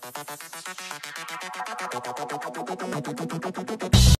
ピッ!